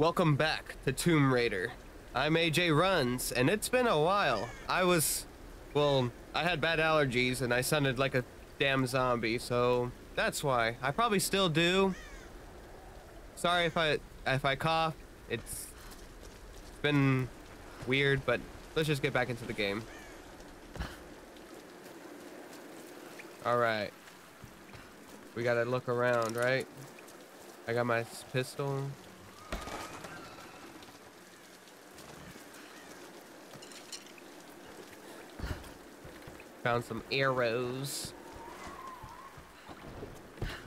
Welcome back to Tomb Raider. I'm AJ Runs, and it's been a while. I was, well, I had bad allergies and I sounded like a damn zombie, so that's why. I probably still do. Sorry if I if I cough. It's been weird, but let's just get back into the game. All right. We gotta look around, right? I got my pistol. Found some arrows.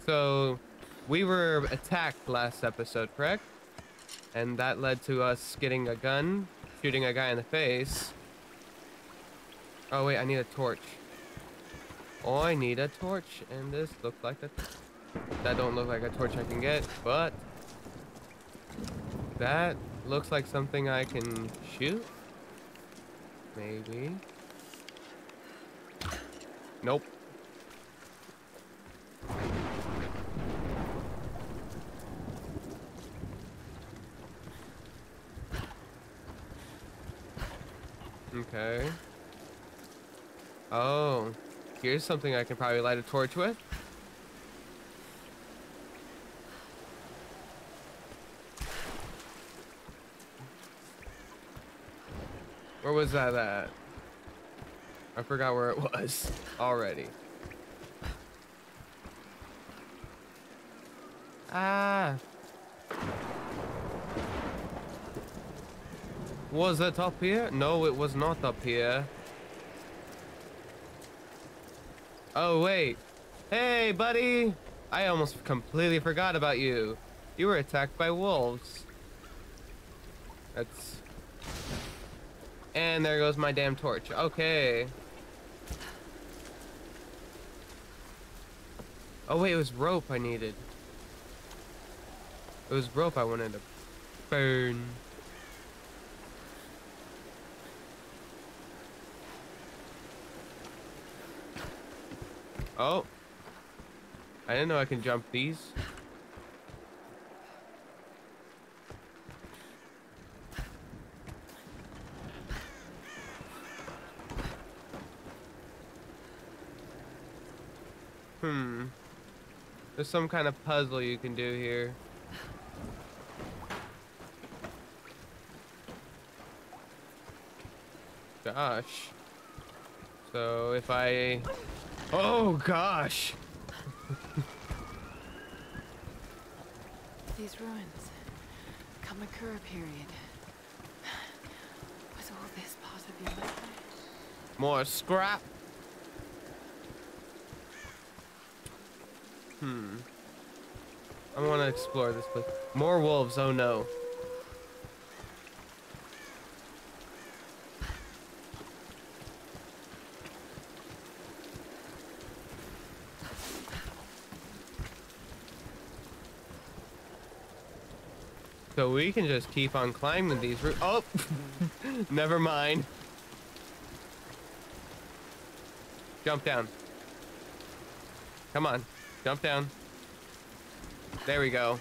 So, we were attacked last episode, correct? And that led to us getting a gun, shooting a guy in the face. Oh wait, I need a torch. Oh, I need a torch, and this looks like a... That don't look like a torch I can get, but... That looks like something I can shoot? Maybe. Nope. Okay. Oh. Here's something I can probably light a torch with. Where was that at? I forgot where it was already. Ah. Was it up here? No, it was not up here. Oh, wait. Hey, buddy! I almost completely forgot about you. You were attacked by wolves. That's... And there goes my damn torch. Okay. Oh wait, it was rope I needed. It was rope I wanted to burn. Oh. I didn't know I can jump these. There's some kind of puzzle you can do here. Gosh. So if I... Oh gosh! These ruins. Kamakura period. Was all this part of your life? More scrap. Hmm. I want to explore this place. More wolves, oh no. So we can just keep on climbing these routes. Oh! Never mind. Jump down. Come on. Jump down. There we go.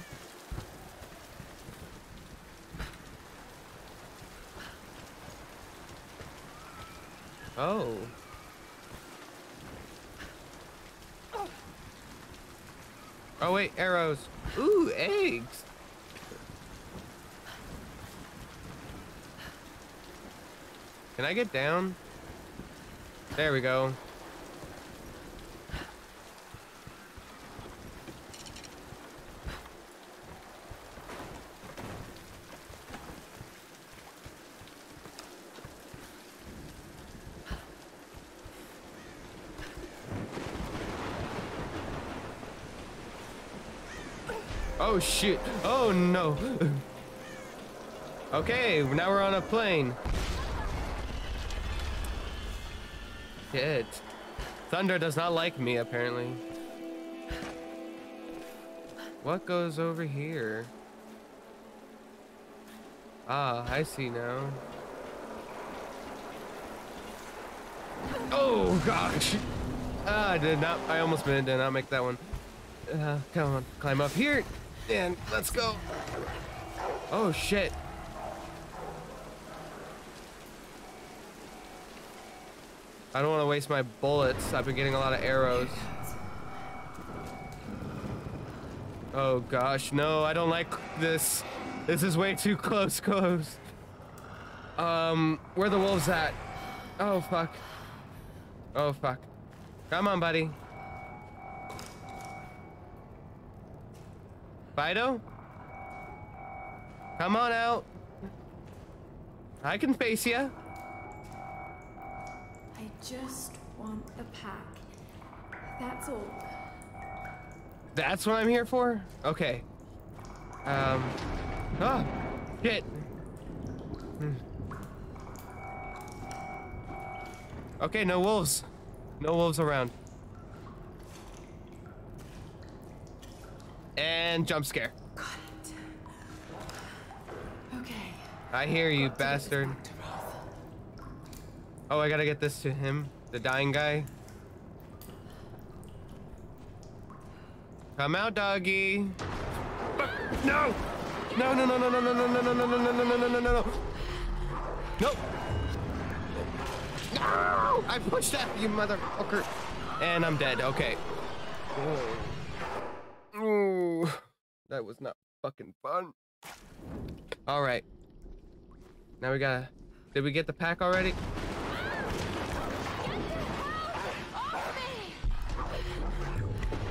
Oh. Oh wait, arrows. Ooh, eggs. Can I get down? There we go. Oh shit. Oh no. okay, now we're on a plane. Shit. Thunder does not like me, apparently. What goes over here? Ah, I see now. Oh gosh! Ah, I did not. I almost did not make that one. Uh, come on, climb up here, and let's go. Oh shit. I don't want to waste my bullets. I've been getting a lot of arrows. Oh gosh, no, I don't like this. This is way too close, close. Um, where the wolves at? Oh fuck. Oh fuck. Come on, buddy. Fido? Come on out. I can face you. I just want a pack. That's all. That's what I'm here for? Okay. Um. Oh, shit. Hmm. Okay, no wolves. No wolves around. And jump scare. Got it. Okay. I hear you, bastard. Back to Roth. Oh, I gotta get this to him, the dying guy. Come out, doggy. No! No, no, no, no, no, no, no, no, no, no, no, no, no, no, no, no, no. Nope. No! I pushed that, you motherfucker. And I'm dead. Okay. Ooh. That was not fucking fun. All right. Now we gotta. Did we get the pack already?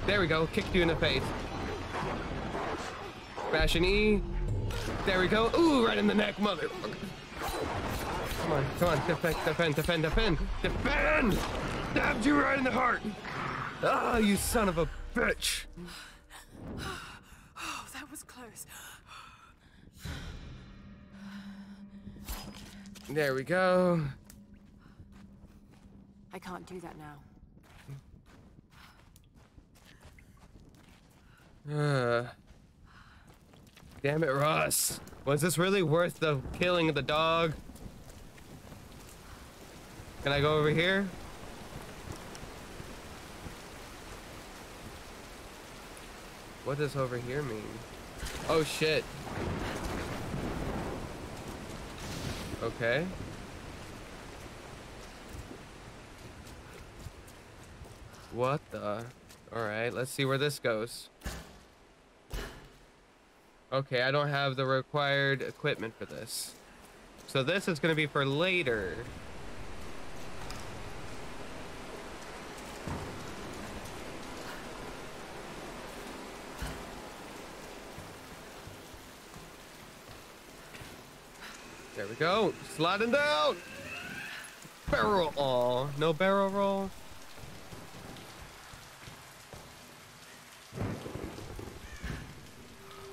There we go. Kicked you in the face. Fashion E. There we go. Ooh, right in the neck, motherfucker. Come on, come on. Defend, defend, defend, defend. Defend! Stabbed you right in the heart. Ah, you son of a bitch. Close. There we go. I can't do that now. Uh, damn it, Ross. Was this really worth the killing of the dog? Can I go over here? What does over here mean? Oh shit. Okay. What the? Alright, let's see where this goes. Okay, I don't have the required equipment for this. So this is gonna be for later. There we go. Sliding down. Barrel. Aw, no barrel roll.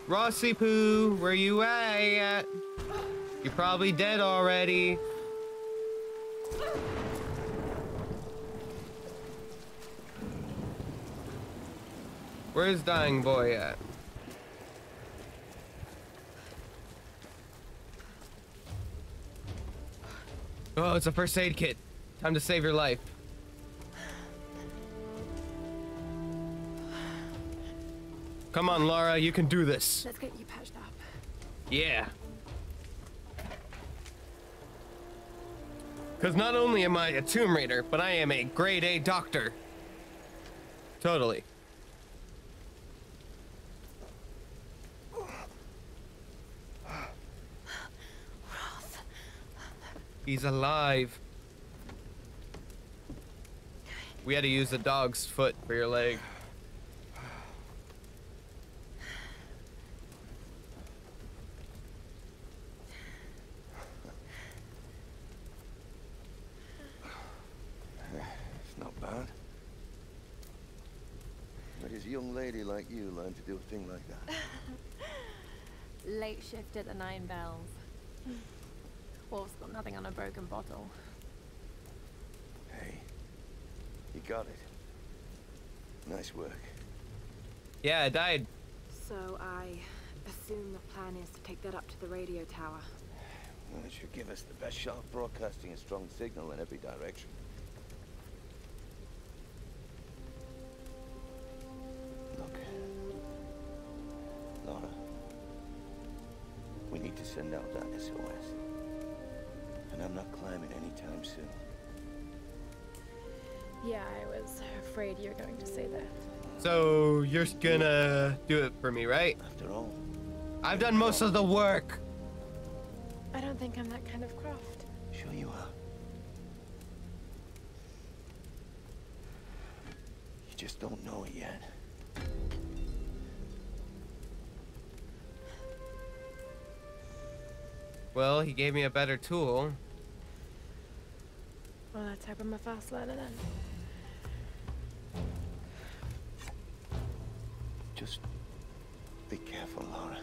Rossi Poo, where you at? You're probably dead already. Where's Dying Boy at? Oh, it's a first aid kit. Time to save your life. Come on, Laura, you can do this. Let's get you patched up. Yeah. Because not only am I a Tomb Raider, but I am a grade A doctor. Totally. He's alive. We had to use the dog's foot for your leg. It's not bad. Where does a young lady like you learn to do a thing like that? Late shift at the Nine Bells. Wolf's got nothing on a broken bottle. Hey, you got it. Nice work. Yeah, I died. So I assume the plan is to take that up to the radio tower. Well, it should give us the best shot of broadcasting a strong signal in every direction. Look. Lara. We need to send out that SOS. And I'm not climbing anytime soon. Yeah, I was afraid you were going to say that. So you're gonna do it for me, right? After all, I've done most of the work. I don't think I'm that kind of craft. sure you are. You just don't know it yet. Well, he gave me a better tool. Well, let's hope I'm a fast learner then. Just be careful, Lara.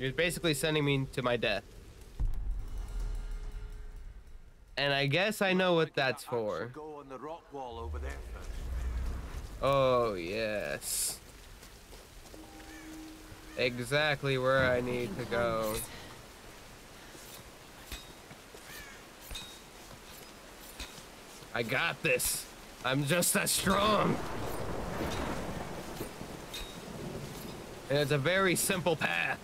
You're basically sending me to my death. And I guess I know what that's for. Oh, yes. Exactly where I need to go. I got this. I'm just that strong. And it's a very simple path.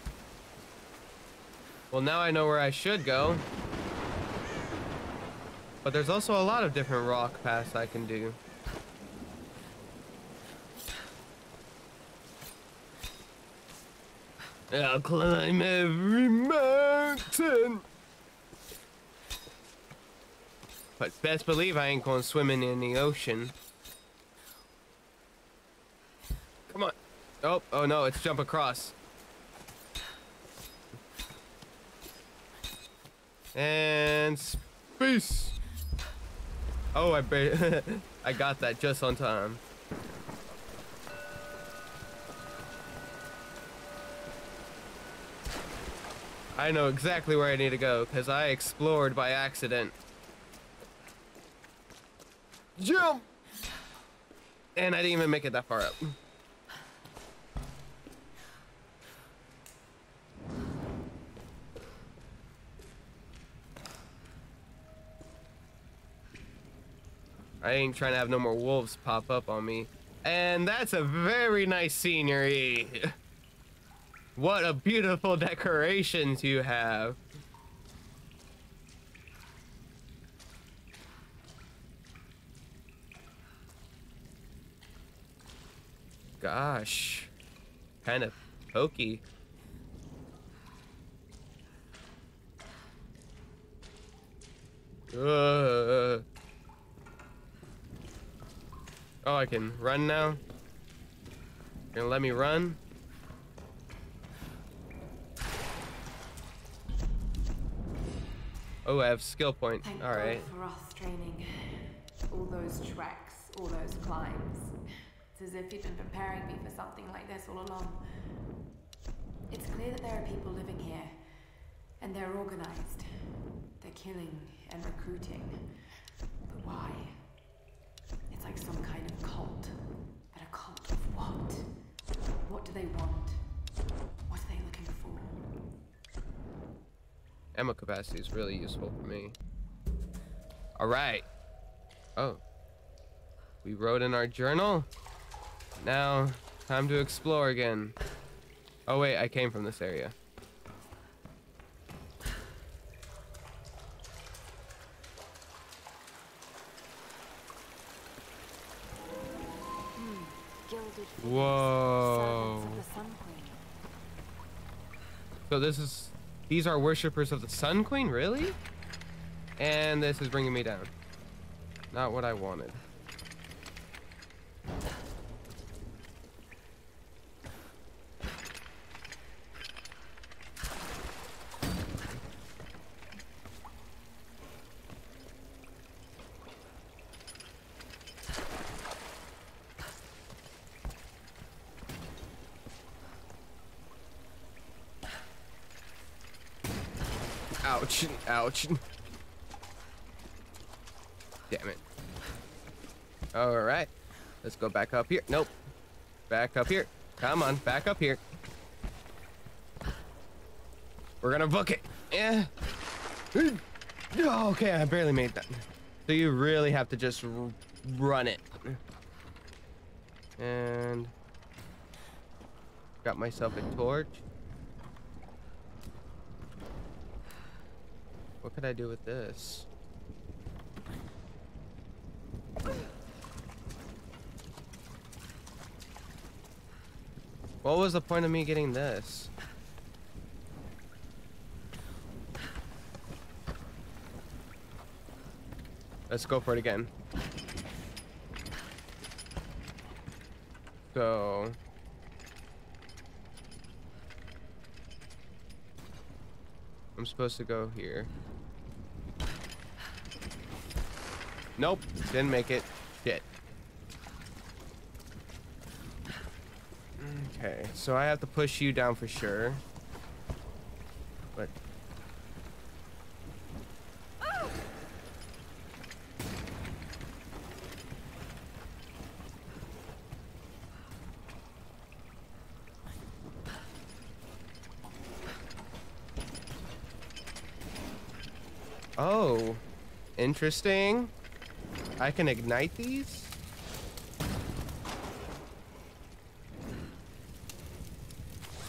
Well, now I know where I should go. But there's also a lot of different rock paths I can do. I'll climb every mountain. But best believe I ain't going swimming in the ocean. Come on. Oh, oh no, it's jump across. And space. Oh, I ba- I got that just on time. I know exactly where I need to go because I explored by accident. Jump! And I didn't even make it that far up. I ain't trying to have no more wolves pop up on me. And that's a very nice scenery. What a beautiful decorations you have. Gosh. Kind of pokey. Uh. Oh, I can run now? You're gonna let me run? Oh, I have skill point. Thank All right. God for us training. All those treks, all those climbs. It's as if you'd been preparing me for something like this all along. It's clear that there are people living here, and they're organized. They're killing and recruiting. But why? It's like some kind cult. But a cult of what? What do they want? What are they looking for? Ammo capacity is really useful for me. All right. Oh. We wrote in our journal. Now, time to explore again. Oh wait, I came from this area. Whoa. servants of the Sun Queen. So this is, these are worshippers of the Sun Queen, really? And this is bringing me down. Not what I wanted. Damn it. Alright. Let's go back up here. Nope. Back up here. Come on, back up here. We're gonna book it. Yeah. Oh, okay, I barely made that. So you really have to just run it. And got myself a torch. What could I do with this? What was the point of me getting this? Let's go for it again. So... I'm supposed to go here. Nope, didn't make it. Shit. Okay, so I have to push you down for sure. But Oh, interesting. I can ignite these?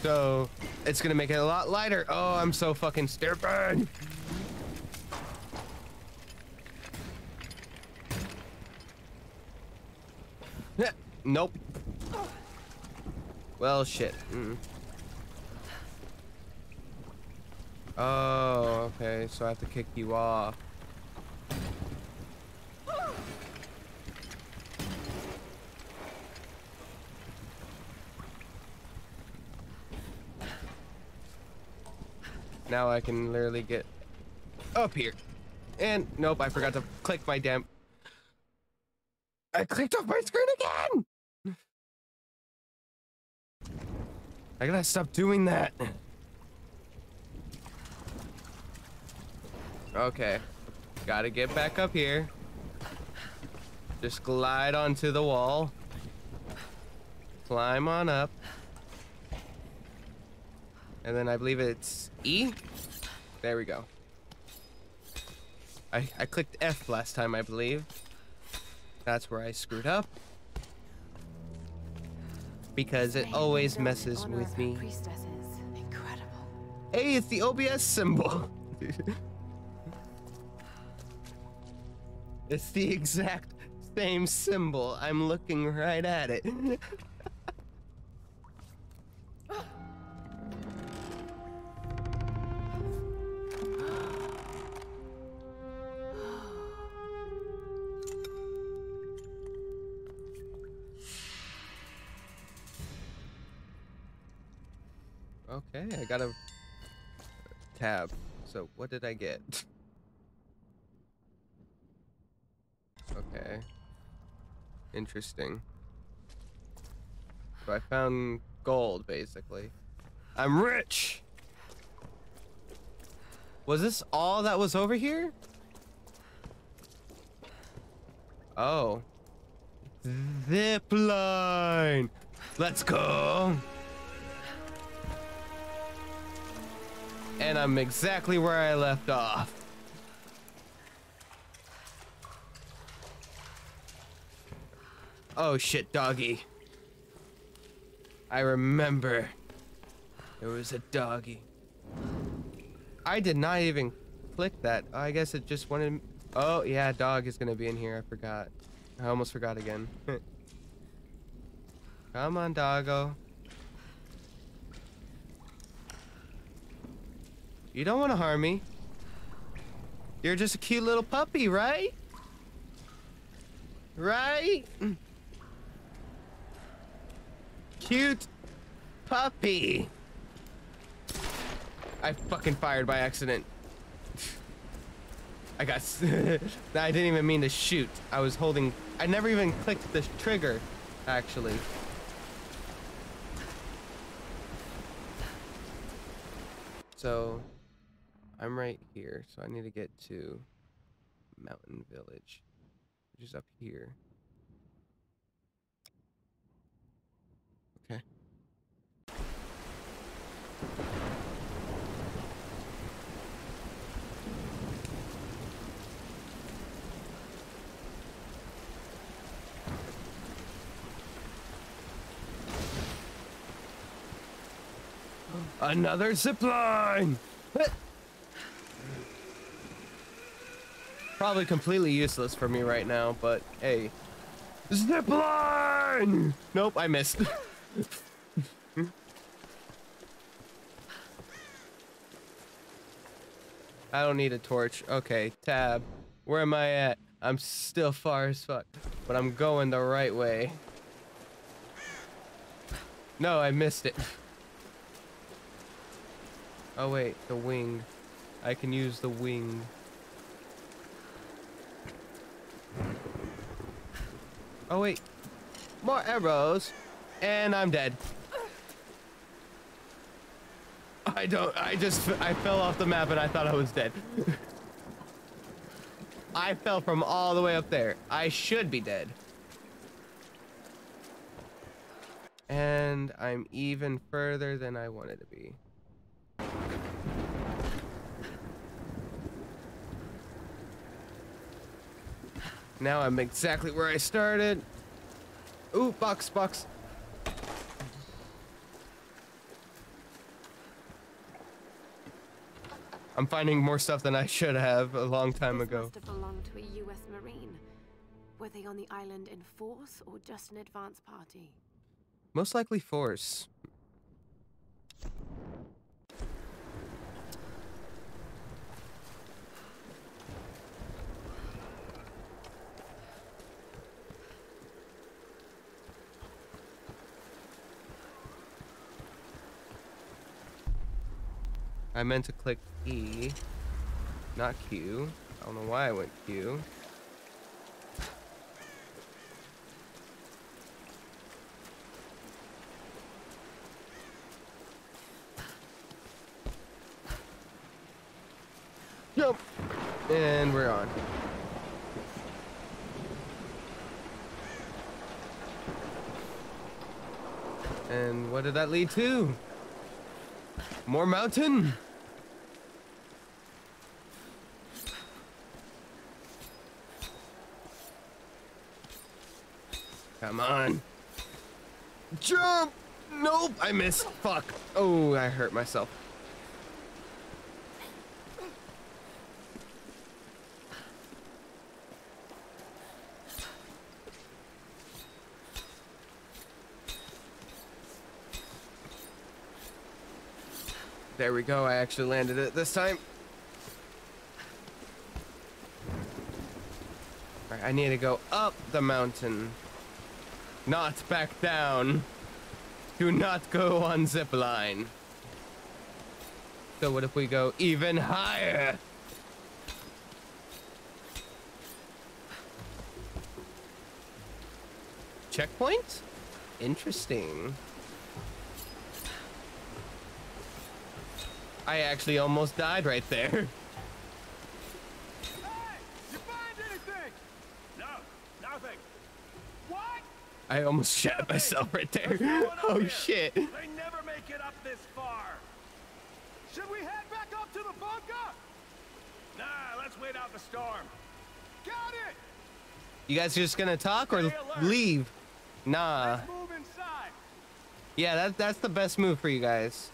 So, it's gonna make it a lot lighter. Oh, I'm so fucking stupid. nope. Well, shit. Mm. Oh, okay. So I have to kick you off. Now I can literally get up here. And nope, I forgot to click my damn. I clicked off my screen again! I gotta stop doing that. Okay. Gotta get back up here. Just glide onto the wall. Climb on up. And then I believe it's E? There we go. I, I clicked F last time, I believe. That's where I screwed up. Because it always messes with me. Hey, it's the OBS symbol. it's the exact same symbol. I'm looking right at it. I got a tab. So what did I get? okay. Interesting. So I found gold, basically. I'm rich! Was this all that was over here? Oh. Zip line! Let's go! And I'm exactly where I left off. Oh shit, doggy. I remember. There was a doggy. I did not even click that. I guess it just wanted... Oh, yeah, dog is gonna be in here. I forgot. I almost forgot again. Come on, doggo. You don't want to harm me. You're just a cute little puppy, right? Right? Cute puppy. I fucking fired by accident. I got. I didn't even mean to shoot. I was holding. I never even clicked the trigger, actually. So, I'm right here, so I need to get to Mountain Village, which is up here. Okay. Another zipline! Probably completely useless for me right now, but hey. Zip line! Nope, I missed. I don't need a torch. Okay, tab. Where am I at? I'm still far as fuck, but I'm going the right way. No, I missed it. Oh wait, the wing. I can use the wing. Oh wait, more arrows, and I'm dead. I don't, I just, I fell off the map and I thought I was dead. I fell from all the way up there. I should be dead. And I'm even further than I wanted to be. Now I'm exactly where I started. Ooh, box, box. I'm finding more stuff than I should have a long time this ago. must have belonged to a U.S. Marine. Were they on the island in force or just an advance party? Most likely force. I meant to click E, not Q. I don't know why I went Q. Jump! And we're on. And what did that lead to? More mountain? Come on. Jump! Nope, I missed. Fuck. Oh, I hurt myself. There we go. I actually landed it this time. I need to go up the mountain. Not back down. Do not go on zip line. So what if we go even higher? Checkpoint? Interesting. I actually almost died right there. Hey! You find anything? No, nothing. What? I almost shat myself right there. What's going on Oh here? shit. They never make it up this far. Should we head back up to the bunker? Nah, let's wait out the storm. Got it. You guys just gonna talk or leave? Nah. Let's move inside. Yeah, that, that's the best move for you guys.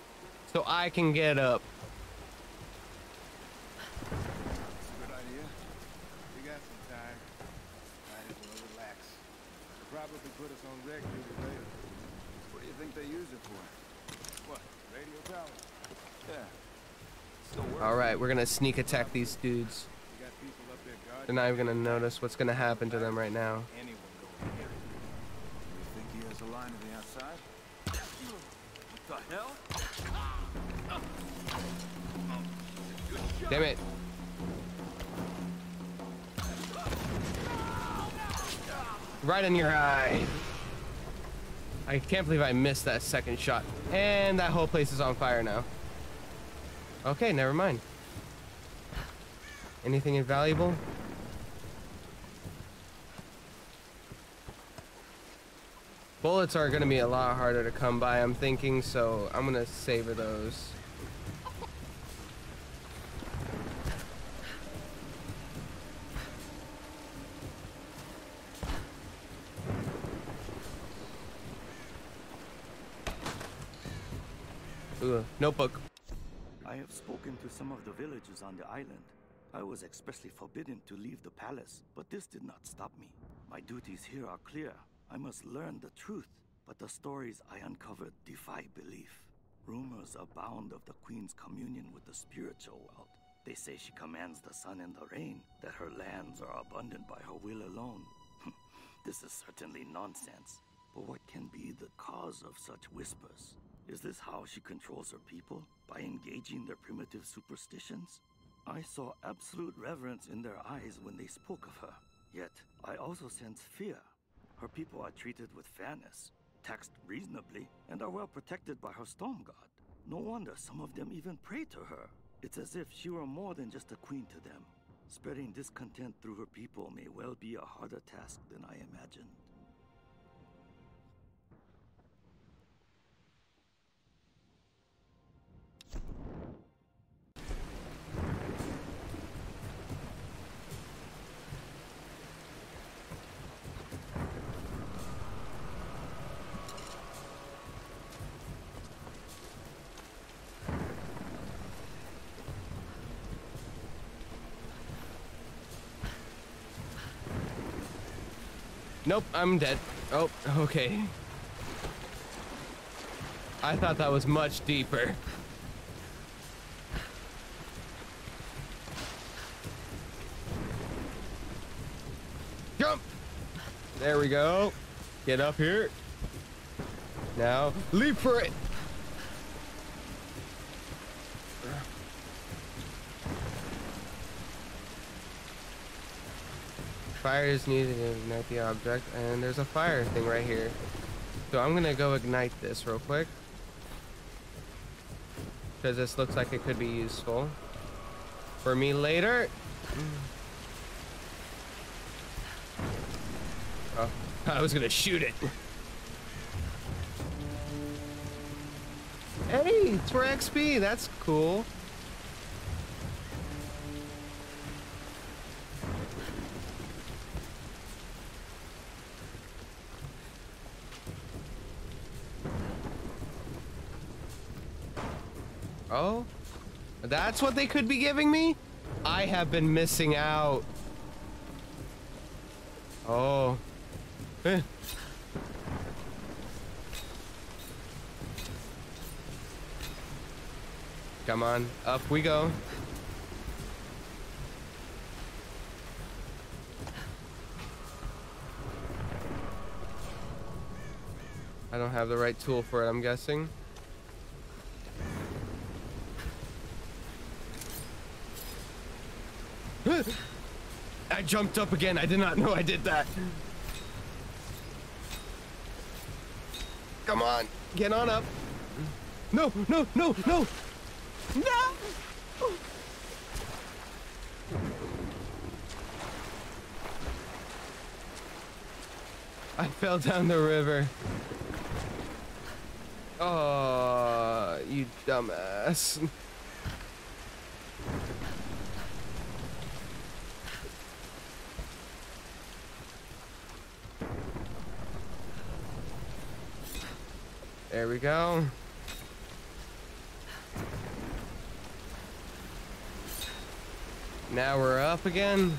So I can get up. Good idea. We got some time. Might as well relax. Put us on rec duty later. What do you think they use it for? What? Radio tower? Yeah. Alright, we're gonna sneak attack these dudes. We got people up there guarding. They're not even gonna notice what's gonna happen to them right now. Anyone going Right in your eye. I can't believe I missed that second shot. And that whole place is on fire now. Okay, never mind. Anything invaluable? Bullets are gonna be a lot harder to come by, I'm thinking, so I'm gonna savor those. Notebook. I have spoken to some of the villagers on the island. I was expressly forbidden to leave the palace, but this did not stop me. My duties here are clear. I must learn the truth, but the stories I uncovered defy belief. Rumors abound of the Queen's communion with the spiritual world. They say she commands the sun and the rain, that her lands are abundant by her will alone. this is certainly nonsense. But what can be the cause of such whispers? Is this how she controls her people? By engaging their primitive superstitions? I saw absolute reverence in their eyes when they spoke of her. Yet, I also sense fear. Her people are treated with fairness, taxed reasonably, and are well protected by her Stormguard. No wonder some of them even pray to her. It's as if she were more than just a queen to them. Spreading discontent through her people may well be a harder task than I imagined. Nope, I'm dead. Oh, okay. I thought that was much deeper. Jump! There we go. Get up here. Now, leap for it! Fire is needed to ignite the object, and there's a fire thing right here. So I'm gonna go ignite this real quick. Because this looks like it could be useful. For me later. Oh, I was gonna shoot it. Hey, it's for XP, that's cool. That's what they could be giving me? I have been missing out. Oh. Eh. Come on, up we go. I don't have the right tool for it, I'm guessing. I jumped up again. I did not know I did that. Come on. Get on up. No, no, no, no. No! I fell down the river. Oh, you dumbass. There we go. Now we're up again.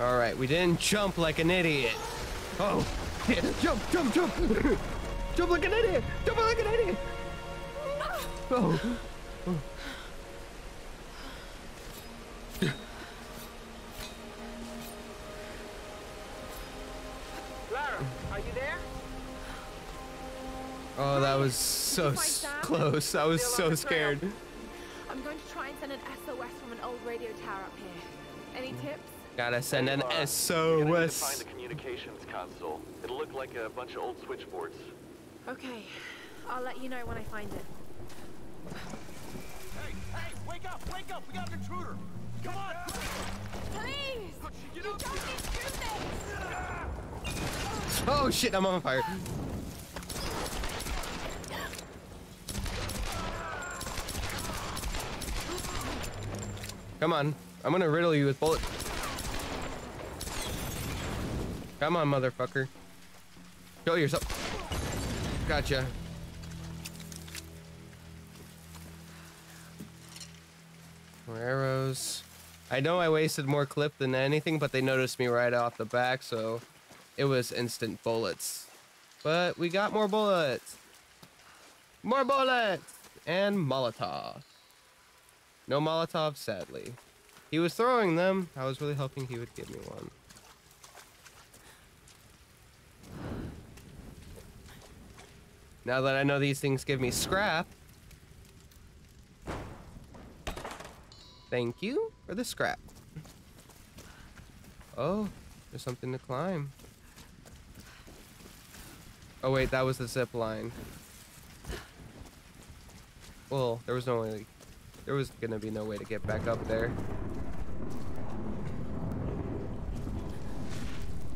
All right, we didn't jump like an idiot. Oh, yeah, jump, jump, jump. jump like an idiot. Jump like an idiot. Oh. That was so close. I was so scared. I'm going to try and send an SOS from an old radio tower up here. Any mm. tips? Gotta send an SOS. Find SOS. the communications console. It'll look like a bunch of old switchboards. Okay, I'll let you know when I find it. Hey, hey, wake up, wake up! We got an intruder! Come on! Please! Get You don't need to do this! Oh shit, I'm on fire. Come on. I'm gonna riddle you with bullets. Come on, motherfucker. Show yourself. Gotcha. More arrows. I know I wasted more clip than anything, but they noticed me right off the back, so it was instant bullets. But we got more bullets. More bullets! And Molotov. No Molotov, sadly. He was throwing them. I was really hoping he would give me one. Now that I know these things give me scrap. Thank you for the scrap. Oh, there's something to climb. Oh wait, that was the zip line. Well, there was no way. There was gonna be no way to get back up there.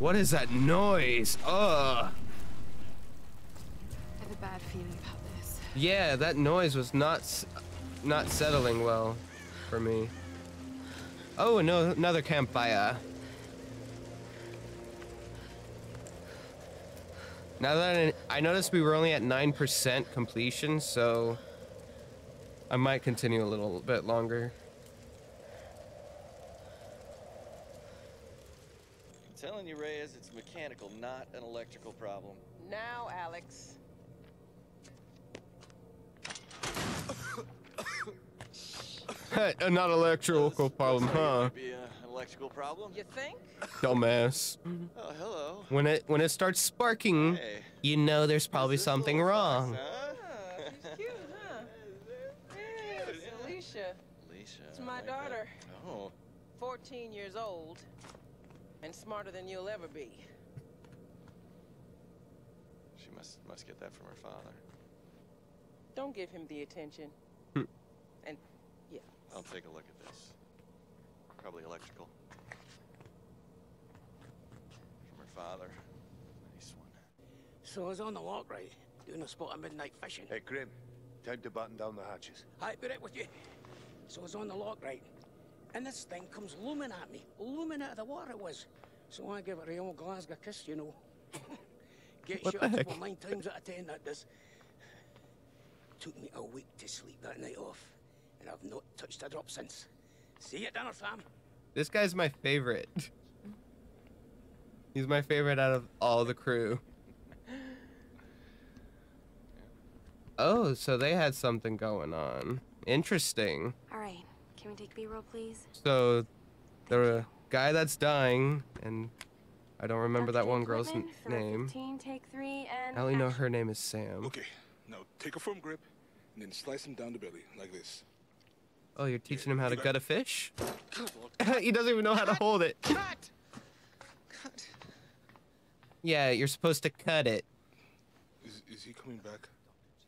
What is that noise? Ugh. I have a bad feeling about this. Yeah, that noise was not not settling well for me. Oh, no, another campfire. Now that I, I noticed we were only at 9% completion, so I might continue a little bit longer. I'm telling you, Reyes, it's mechanical, not an electrical problem. Now, Alex. Uh, not electrical problem, huh? Might be uh, an electrical problem. You think? Dumbass. Oh, hello. When it when it starts sparking, Hey. you know there's probably something wrong. fox, huh? Oh, she's cute, huh? Yes, Alicia. Alicia. It's I my like that. Daughter. Oh, 14 years old. And smarter than you'll ever be. she must must get that from her father. Don't give him the attention. Hmm. and, yeah. I'll take a look at this. Probably electrical. From her father. Nice one. So I was on the lock, right? Doing a spot of midnight fishing. Hey, Grim. Time to button down the hatches. I be right with you. So I was on the lock, right? And this thing comes looming at me. Looming out of the water it was. So I give it a old Glasgow kiss, you know. Get What shot the a heck? couple nine times out of ten that does. Took me a week to sleep that night off. And I've not touched a drop since. See you at dinner, fam. This guy's my favorite. He's my favorite out of all the crew. Oh, so they had something going on. Interesting. All right, can we take B-roll, please? So the guy that's dying, and I don't remember Dr. that one Jake girl's n- name. 15, take three, and I only know her name is Sam. Okay, now take a firm grip and then slice him down the belly like this. Oh, you're teaching him how to gut a fish? He doesn't even know how to hold it. Cut! Cut. Yeah, you're supposed to cut it. Is, is he coming back?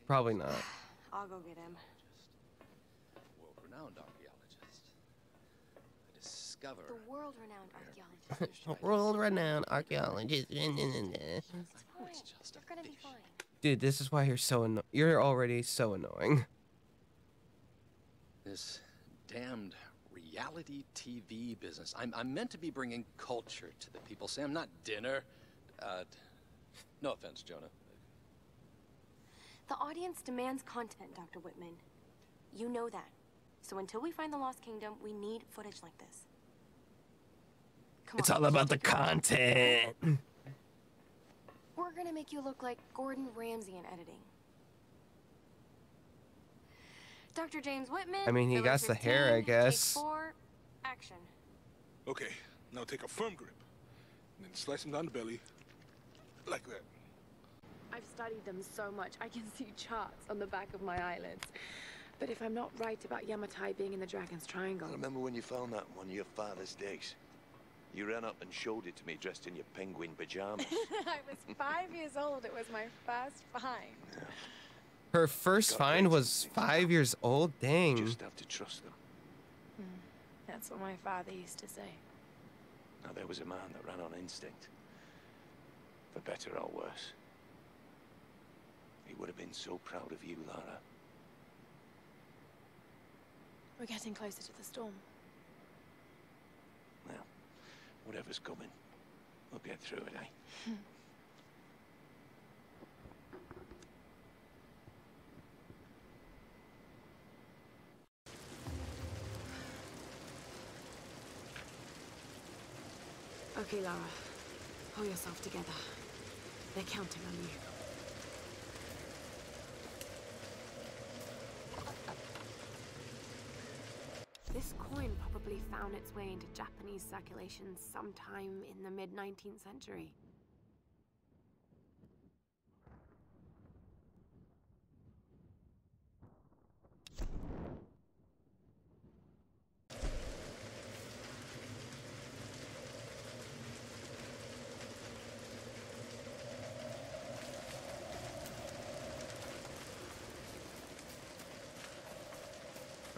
Probably not. I'll go get him. World-renowned archaeologist. I discover The world-renowned archaeologist. World-renowned archaeologist. It's fine. just You're gonna be fine. Dude, this is why you're so anno- You're already so annoying. this damned reality TV business. I'm, I'm meant to be bringing culture to the people, Sam, not dinner. Uh, no offense, Jonah. The audience demands content, Dr. Whitman. You know that. So until we find the Lost Kingdom, we need footage like this. Come It's on. all about the content. We're gonna make you look like Gordon Ramsay in editing. Dr. James Whitman. I mean, he got the hair, I guess. Take four, action. Okay, now take a firm grip and then slice him down the belly like that. I've studied them so much, I can see charts on the back of my eyelids. But if I'm not right about Yamatai being in the Dragon's Triangle, I remember when you found that on one of your father's digs. You ran up and showed it to me dressed in your penguin pajamas. I was five years old. It was my first find. Her first find was five years old. Dang. You just have to trust them. Hmm. That's what my father used to say. Now, there was a man that ran on instinct. For better or worse. He would have been so proud of you, Lara. We're getting closer to the storm. Well, whatever's coming, we'll get through it, eh? Okay, Lara. Pull yourself together. They're counting on you. Found its way into Japanese circulation sometime in the mid 19th century.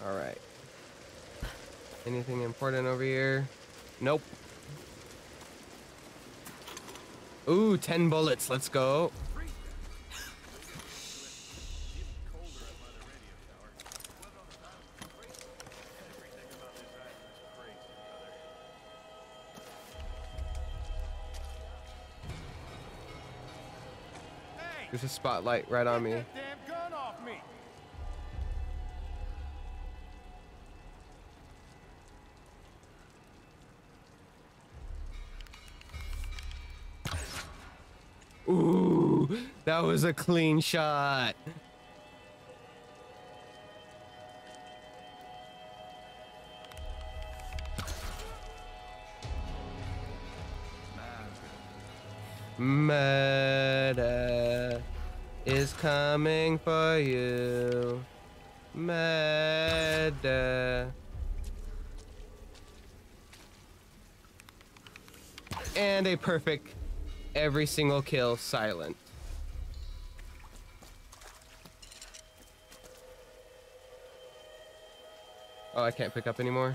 All right. Important over here? Nope. Ooh, 10 bullets. Let's go. There's a spotlight right on me. Was a clean shot. Murder is coming for you. Murder. And a perfect every single kill silent. Oh, I can't pick up anymore?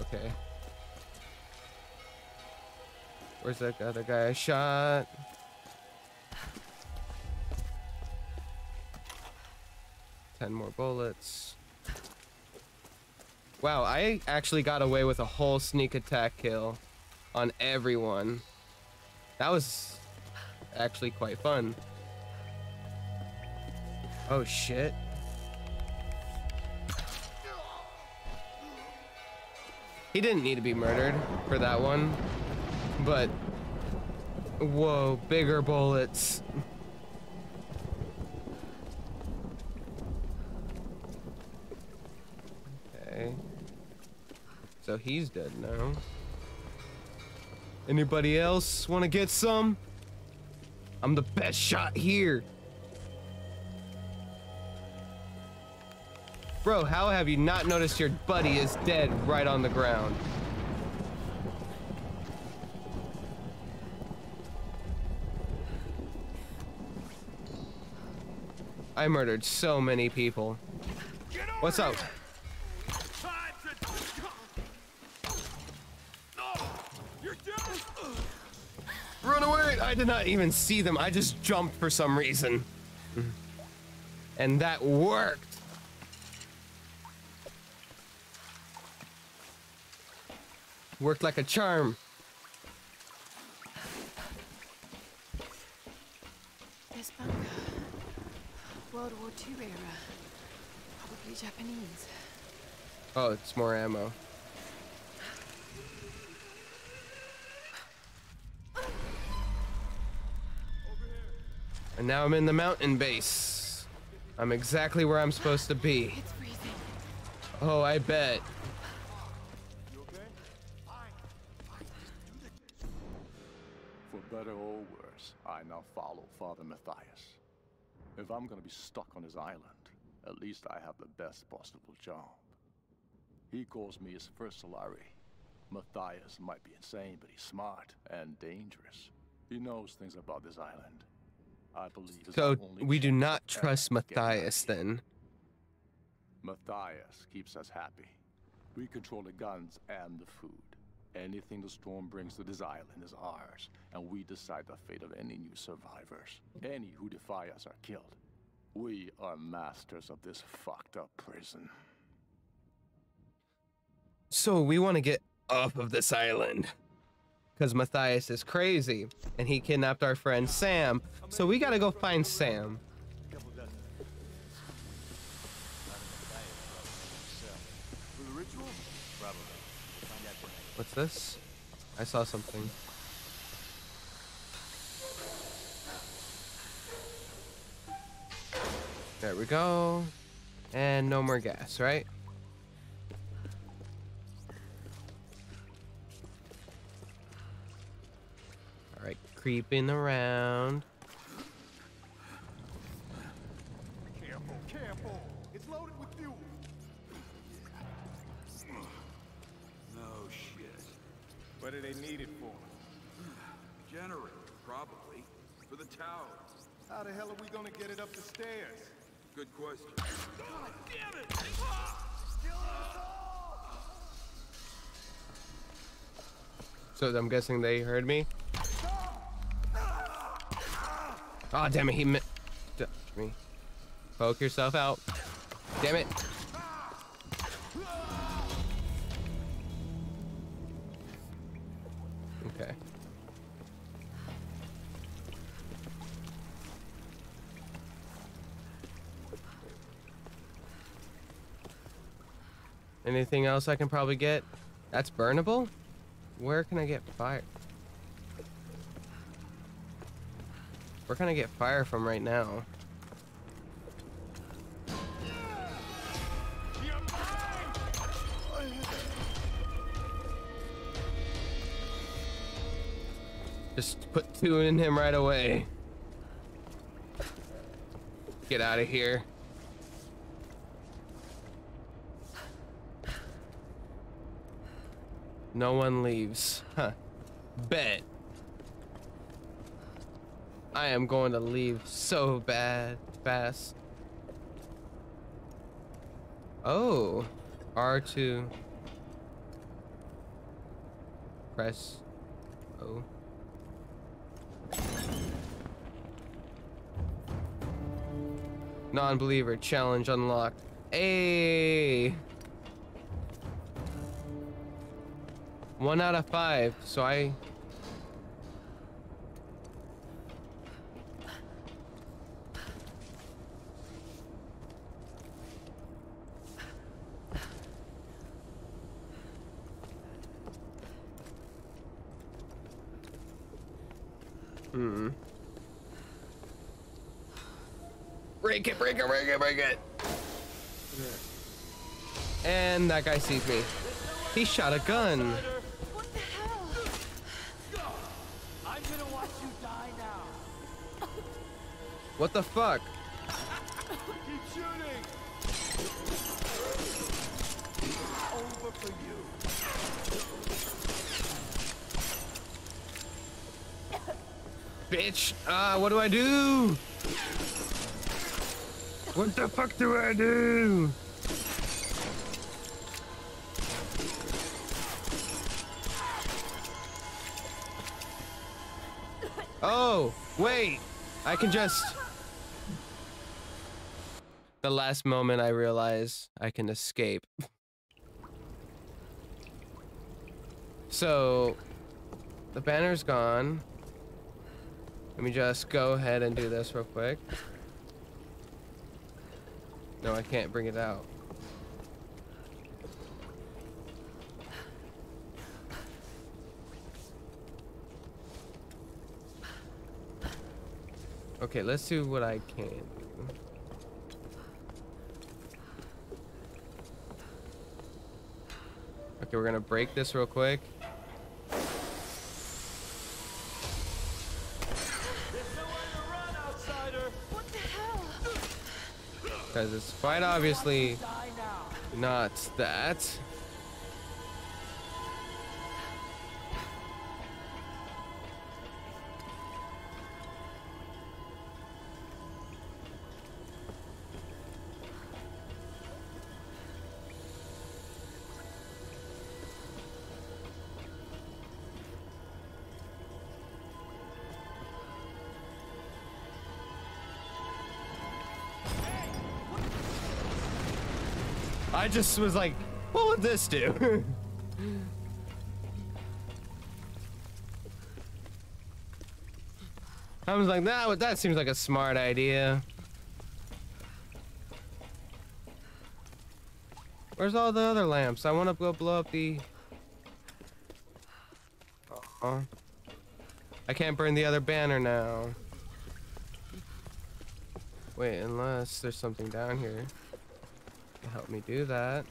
Okay. Where's that other guy I shot? Ten more bullets. Wow, I actually got away with a whole sneak attack kill on everyone. That was actually quite fun. Oh shit. He didn't need to be murdered for that one. But whoa, bigger bullets. Okay. So he's dead now. Anybody else want to get some? I'm the best shot here. Bro, how have you not noticed your buddy is dead right on the ground? I murdered so many people. What's up? Run away! I did not even see them. I just jumped for some reason. And that worked. Worked like a charm. This bunker. World War II era. Probably Japanese. Oh, it's more ammo. And now I'm in the mountain base. I'm exactly where I'm supposed to be. Oh, I bet. Better or worse, I now follow Father Matthias. If I'm gonna be stuck on his island, at least I have the best possible job. He calls me his first Solarii. Matthias might be insane, but he's smart and dangerous. He knows things about this island. I believe So we do not trust Matthias then. Matthias keeps us happy. We control the guns and the food. Anything the storm brings to this island is ours, and we decide the fate of any new survivors. Any who defy us are killed. We are masters of this fucked up prison. So we want to get off of this island. Because Matthias is crazy. And he kidnapped our friend Sam. So we gotta go find Sam. For the ritual? Probably. Find out tonight. What's this? I saw something. There we go. And no more gas, right? Alright, creeping around. What do they need it for? Generator, probably. For the tower. How the hell are we gonna get it up the stairs? Good question. God damn it! Kill! So I'm guessing they heard me. Oh damn it, he mi- me. Poke yourself out. Damn it. Anything else I can probably get? That's burnable? Where can I get fire? Where can I get fire from right now? Just put two in him right away. Get out of here. No one leaves. Huh. Bet. I am going to leave so bad fast. Oh. R2. Press O. Non-believer challenge unlocked. Hey. One out of five. So I. Hmm. Break it, break it, break it, break it. And that guy sees me. He shot a gun. What the fuck? Bitch. Ah, what do I do? What the fuck do I do? Oh, wait. I can just... The last moment I realize I can escape. So, the banner's gone. Let me just go ahead and do this real quick. No, I can't bring it out. Okay, let's do what I can. do. Okay, we're gonna break this real quick. Because it's quite obviously not that. I just was like, what would this do? I was like, nah, that seems like a smart idea. Where's all the other lamps? I want to go blow up the... Aw. I can't burn the other banner now. Wait, unless there's something down here help me do that.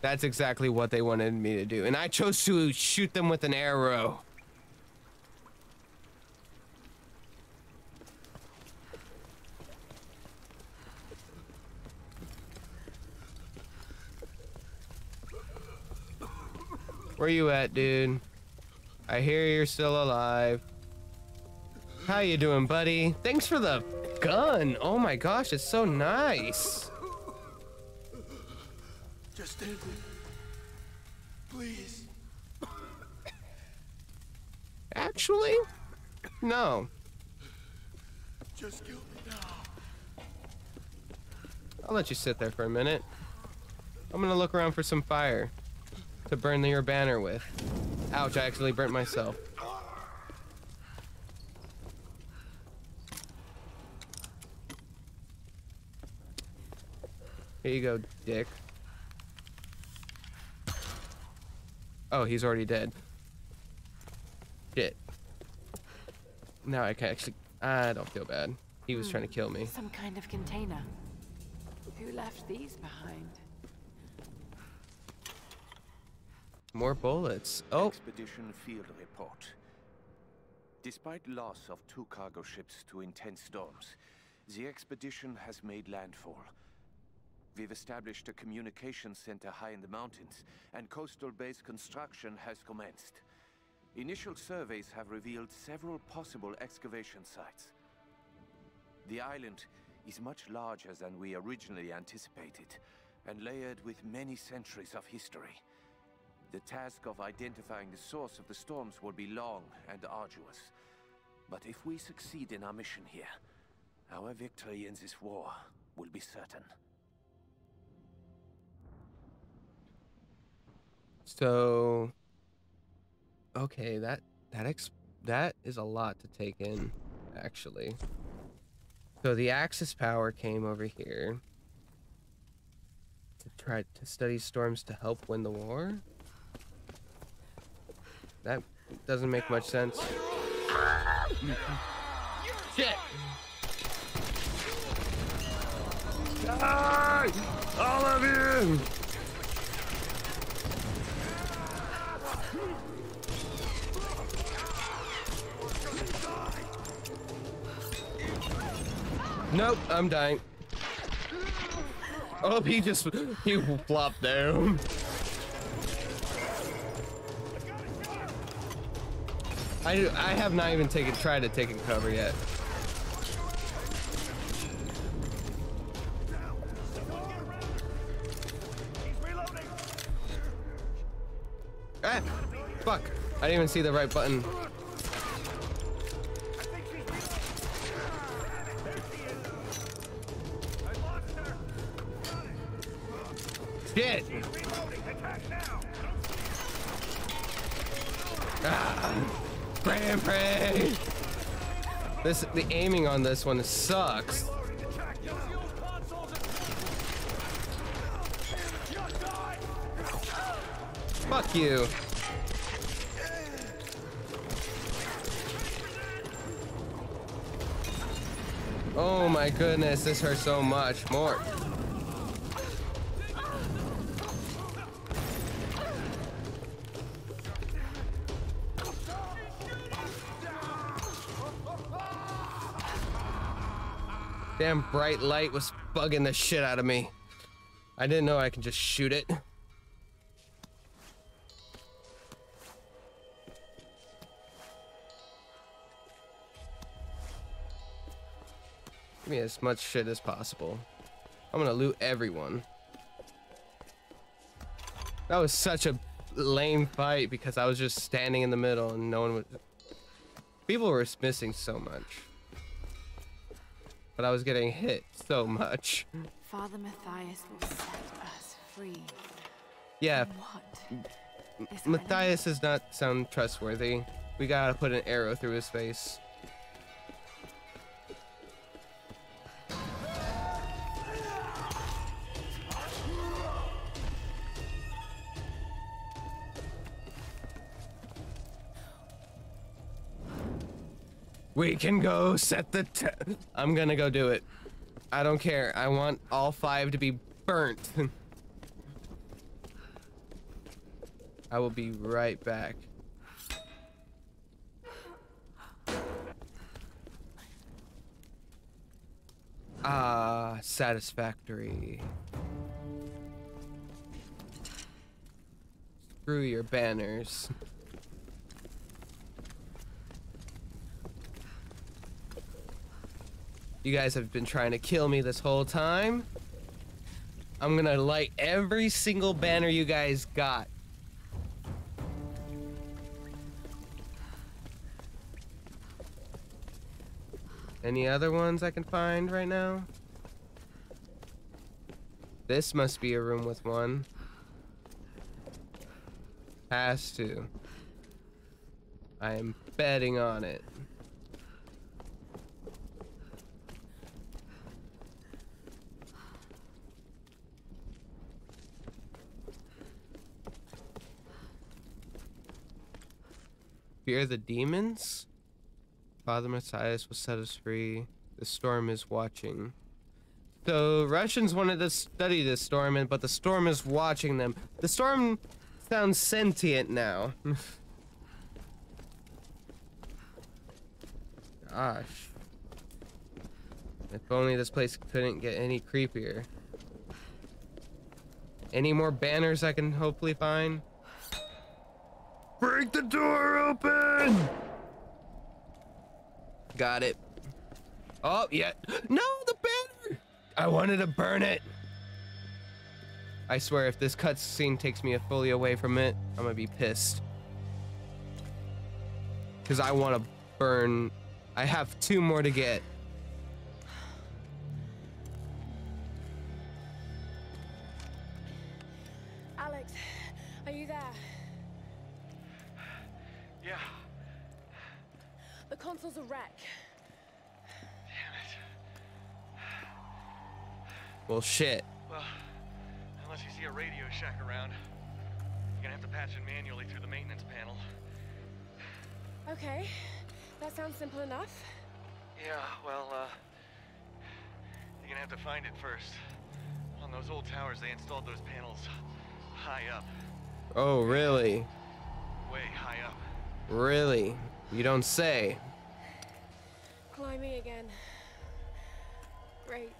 That's exactly what they wanted me to do. And I chose to shoot them with an arrow. Where you at, dude? I hear you're still alive. How you doing, buddy? Thanks for the gun. Oh my gosh, it's so nice. Just end it. Please. Actually, no. Just kill me now. I'll let you sit there for a minute. I'm gonna look around for some fire to burn your banner with. Ouch, I actually burnt myself. Here you go, dick. Oh, he's already dead. Shit. Now I can actually... I don't feel bad. He was trying to kill me. Some kind of container. Who left these behind? More bullets. Oh, Expedition field report. Despite loss of two cargo ships to intense storms, the expedition has made landfall. We've established a communication center high in the mountains, and coastal base construction has commenced. Initial surveys have revealed several possible excavation sites. The island is much larger than we originally anticipated, and layered with many centuries of history. The task of identifying the source of the storms will be long and arduous. But if we succeed in our mission here, our victory in this war will be certain. So, okay, that that ex that is a lot to take in, actually. So the Axis power came over here to try to study storms to help win the war. That doesn't make much sense. Shit! Die! All of you! Nope, I'm dying. Oh, he just he flopped down. I I have not even taken tried to take cover yet. Ah, fuck! I didn't even see the right button. This the aiming on this one sucks. Fuck you. Oh my goodness, this hurts so much more. Damn bright light was bugging the shit out of me. I didn't know I could just shoot it. Give me as much shit as possible. I'm gonna loot everyone. That was such a lame fight because I was just standing in the middle and no one was... People were missing so much. But I was getting hit so much. Father Matthias will set us free. Yeah. What? Matthias does not sound trustworthy. We gotta put an arrow through his face. We can go set the. I'm gonna go do it. I don't care. I want all five to be burnt. I will be right back. Ah, satisfactory. Screw your banners. You guys have been trying to kill me this whole time. I'm gonna light every single banner you guys got. Any other ones I can find right now? This must be a room with one. Has to. I am betting on it. Fear the demons? Father Matthias will set us free. The storm is watching. The Russians wanted to study this storm, but the storm is watching them. The storm sounds sentient now. Gosh. If only this place couldn't get any creepier. Any more banners I can hopefully find? Break the door open! Got it. Oh, yeah. No, the banner! I wanted to burn it. I swear, if this cutscene takes me a fully away from it, I'm gonna be pissed. Because I want to burn... I have two more to get. Well, shit. Well, unless you see a Radio Shack around, you're gonna have to patch it manually through the maintenance panel. Okay, that sounds simple enough. Yeah, well, uh, you're gonna have to find it first. On those old towers, they installed those panels high up, Oh, really? way high up. Really? You don't say. Climbing again. Great.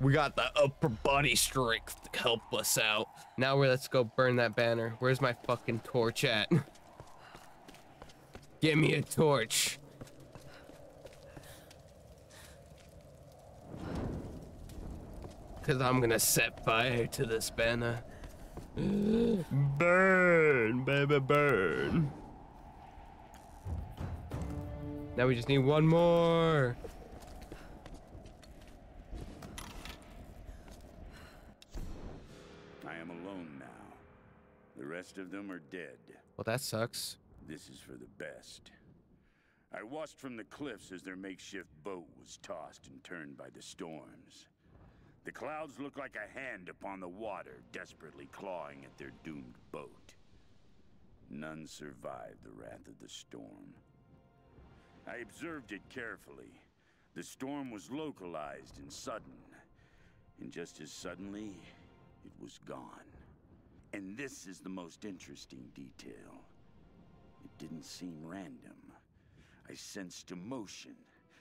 We got the upper body strength to help us out. Now we're let's go burn that banner. Where's my fucking torch at? Give me a torch. Cause I'm gonna set fire to this banner. burn, baby, burn. Now we just need one more. Rest of them are dead. Well, that sucks. This is for the best. I watched from the cliffs as their makeshift boat was tossed and turned by the storms. The clouds looked like a hand upon the water, desperately clawing at their doomed boat. None survived the wrath of the storm. I observed it carefully. The storm was localized and sudden. And just as suddenly, it was gone. And this is the most interesting detail. It didn't seem random. I sensed emotion,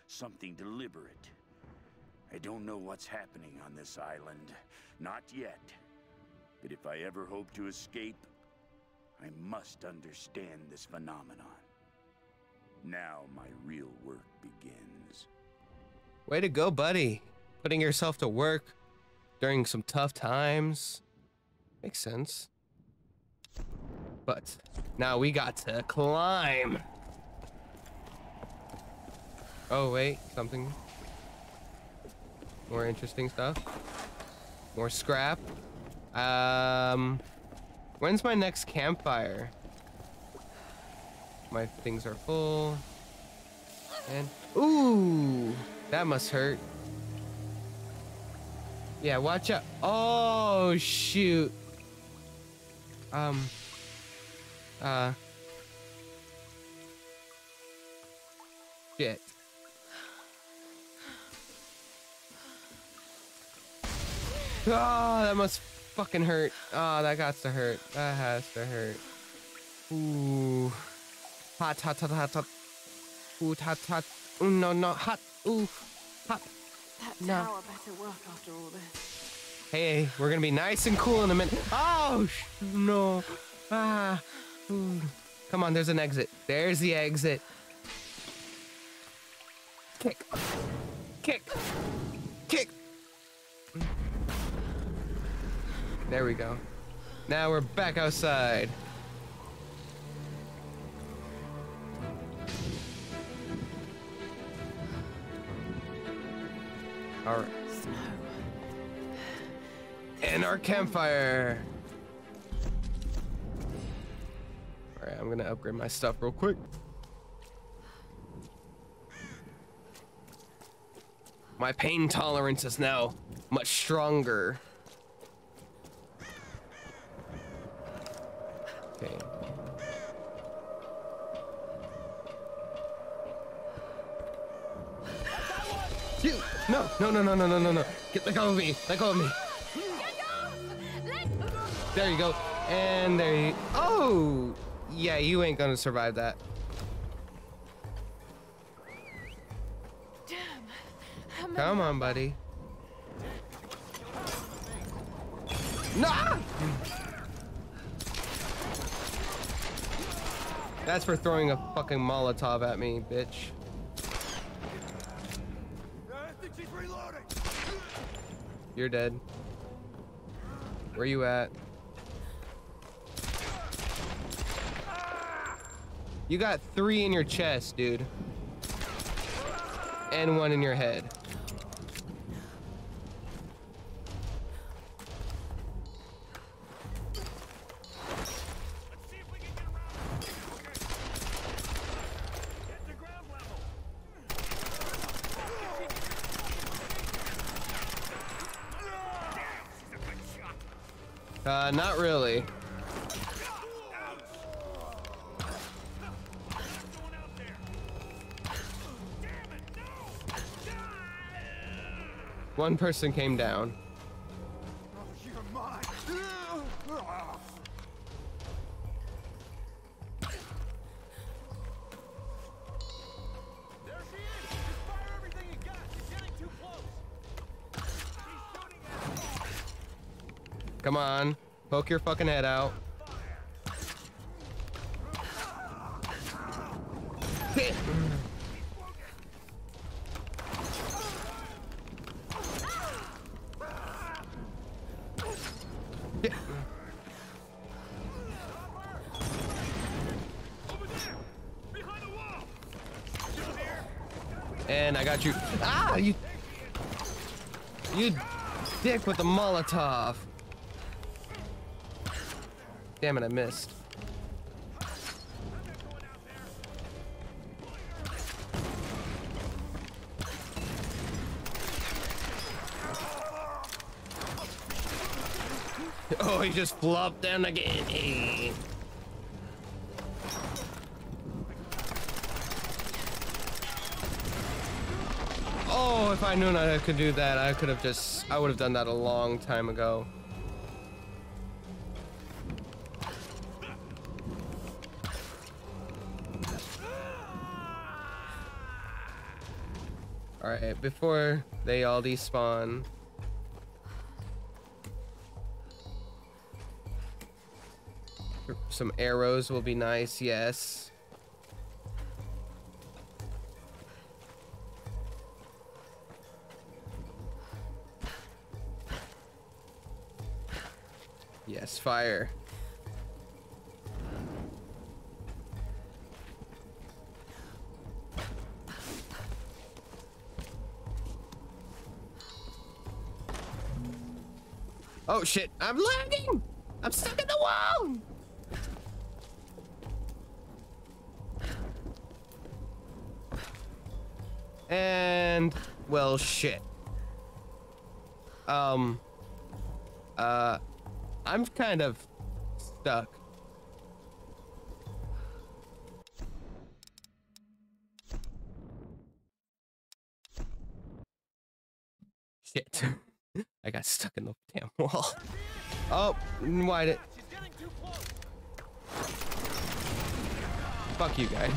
something deliberate. I don't know what's happening on this island. Not yet. But if I ever hope to escape, I must understand this phenomenon. Now my real work begins. Way to go, buddy. Putting yourself to work during some tough times. Makes sense. But now we got to climb. Oh, wait, something. More interesting stuff. More scrap. Um, when's my next campfire? My things are full. And ooh, that must hurt. Yeah, watch out. Oh shoot. Um. Uh. Shit. Oh, that must fucking hurt. Oh, that got to hurt. That has to hurt. Ooh. Hot, hot, hot, hot, hot. Ooh, hot, hot. Ooh, no, no, hot. Ooh, hot. That No. tower better work after all this. Hey, we're gonna be nice and cool in a minute. Oh, no. Ah. Come on, there's an exit. There's the exit. Kick. Kick. Kick. There we go. Now we're back outside. All right. And our campfire. All right, I'm gonna upgrade my stuff real quick. My pain tolerance is now much stronger. Okay. No, no, no, no, no, no, no. Get let go of me. Let go of me. There you go. And there you. Oh! Yeah, you ain't gonna survive that. Come on, buddy. Nah! That's for throwing a fucking Molotov at me, bitch. I think she's reloading. You're dead. Where you at? You got three in your chest, dude. And one in your head. Uh, not really. One person came down. Come on. Poke your fucking head out. I got you. Ah, you. You dick with the Molotov. Damn it, I missed. Oh, he just flopped down again. Eh. Oh, if I knew I could do that, I could have just, I would have done that a long time ago. Alright, before they all despawn. Some arrows will be nice, yes. Fire. Oh shit, I'm lagging! I'm stuck in the wall! And, well, shit. Um, I'm kind of stuck. Shit. I got stuck in the damn wall. Oh, why did... Fuck you, guy.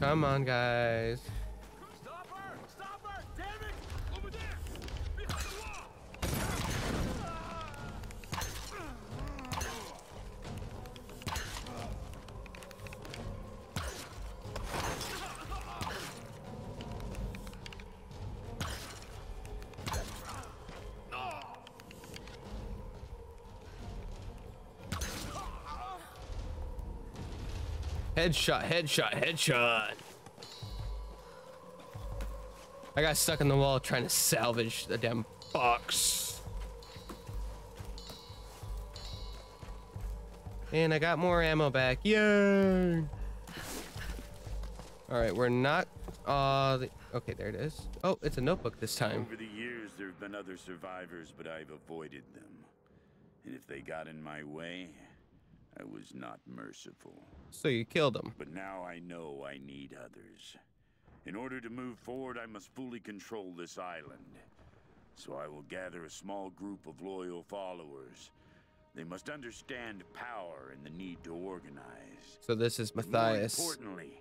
Come on, guys. Headshot, headshot, headshot. I got stuck in the wall trying to salvage the damn box. And I got more ammo back. Yay! All right, we're not. Uh, the, okay, there it is. Oh, it's a notebook this time. Over the years, there have been other survivors, but I've avoided them. And if they got in my way, I was not merciful. So you killed him. But now I know I need others. In order to move forward, I must fully control this island. So I will gather a small group of loyal followers. They must understand power and the need to organize. So this is More Mathias. importantly,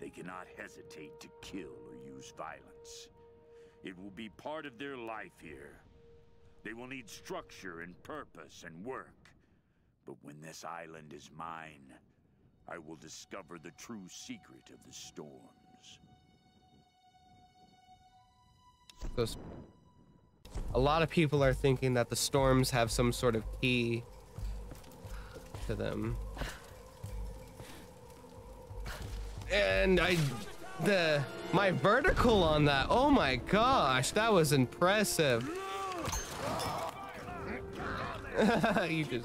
they cannot hesitate to kill or use violence. It will be part of their life here. They will need structure and purpose and work. But when this island is mine, I will discover the true secret of the storms. A lot of people are thinking that the storms have some sort of key to them. And I, the, my vertical on that, oh my gosh, that was impressive. you just.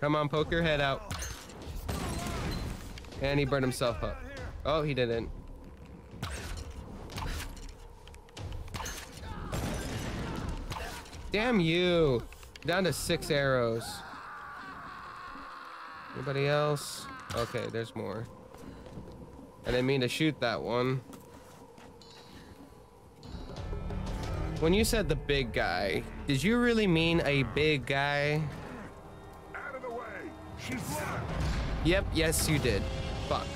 Come on, poke your head out. And he burned himself up. Oh, he didn't. Damn you. Down to six arrows. Anybody else? Okay, there's more. I didn't mean to shoot that one. When you said the big guy, did you really mean a big guy? Yep, yes you did. Fuck.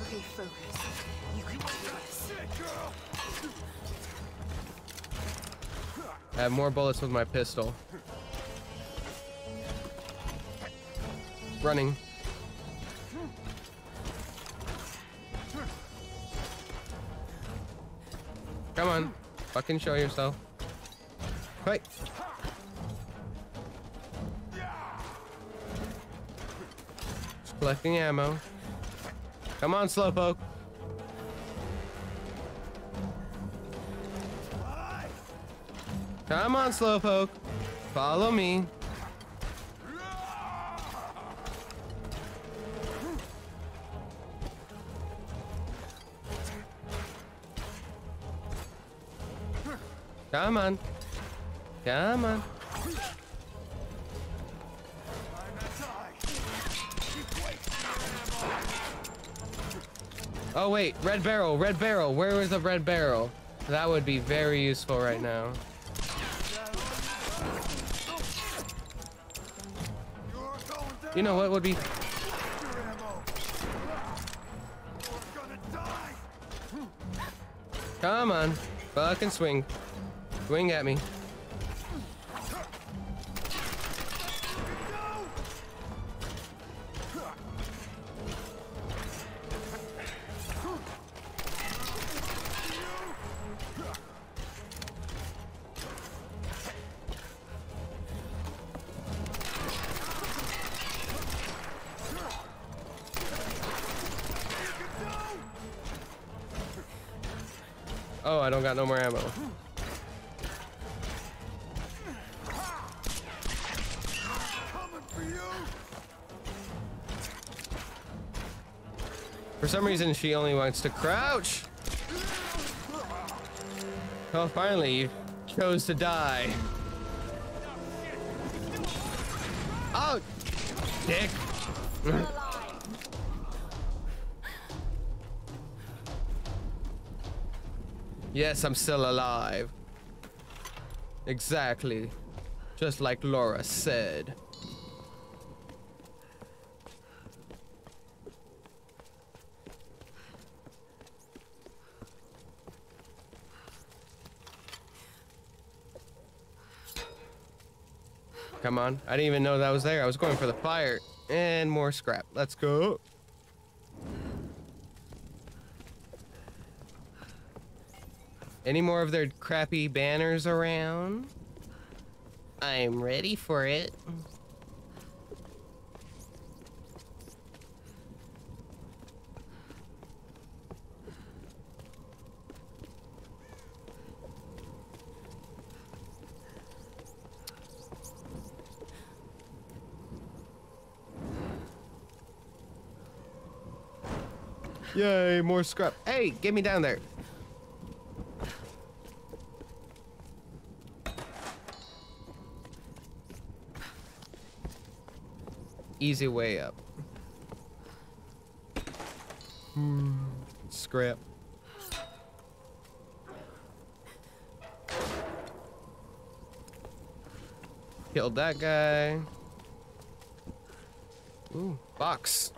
Okay, focus. You can do this. I have more bullets with my pistol. Running. Come on. Fucking show yourself. Quick. Collecting ammo. Come on, Slowpoke. Come on, Slowpoke. Follow me. Come on. Come on. Oh wait, red barrel, red barrel. Where is the red barrel? That would be very useful right now. You know what would be? Come on, fucking swing. Swing at me. I don't got no more ammo. For some reason, she only wants to crouch. Oh, finally, you chose to die. Yes, I'm still alive. Exactly. Just like Laura said. Come on. I didn't even know that was there. I was going for the fire. And more scrap. Let's go. Any more of their crappy banners around? I'm ready for it. Yay, more scrap. Hey, get me down there. Easy way up. Hmm, scrap. Killed that guy. Ooh, box.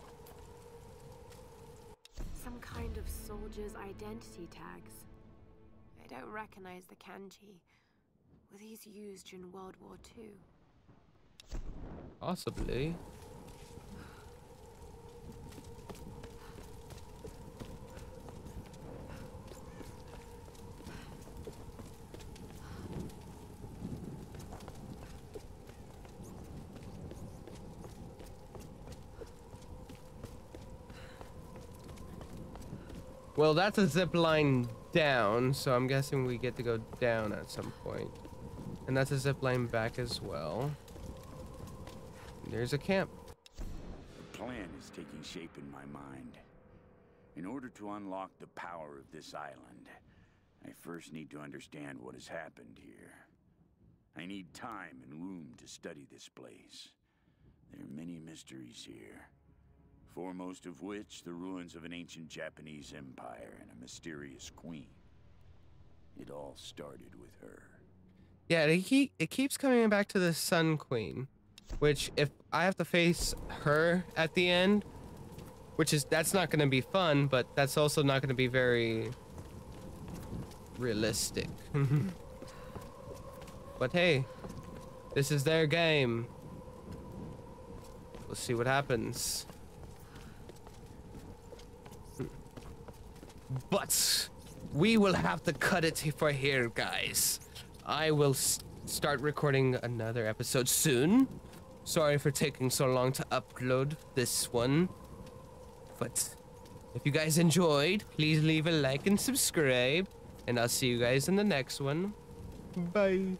Some kind of soldier's identity tags. I don't recognize the kanji. Were these used in World War II? Possibly. Well, that's a zip line down, so I'm guessing we get to go down at some point. And that's a zip line back as well. There's a camp. A plan is taking shape in my mind. In order to unlock the power of this island, I first need to understand what has happened here. I need time and room to study this place. There are many mysteries here. Foremost of which, the ruins of an ancient Japanese empire and a mysterious queen. It all started with her. Yeah, it, keep, it keeps coming back to the Sun Queen. Which, if I have to face her at the end, which is, that's not going to be fun, but that's also not going to be very realistic. but hey, this is their game. We'll see what happens. But we will have to cut it for here, guys. I will start recording another episode soon. Sorry for taking so long to upload this one. But if you guys enjoyed, please leave a like and subscribe. And I'll see you guys in the next one. Bye.